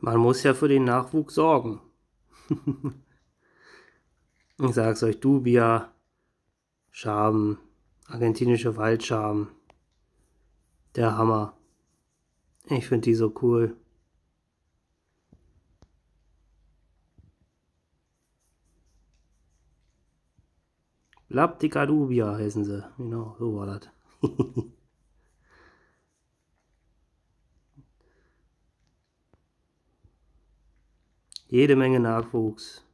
Man muss ja für den Nachwuchs sorgen. ich sag's euch, Dubia, Schaben, argentinische Waldschaben. Der Hammer. Ich finde die so cool. Laptica dubia heißen sie. Genau, so war das. Jede Menge Nachwuchs.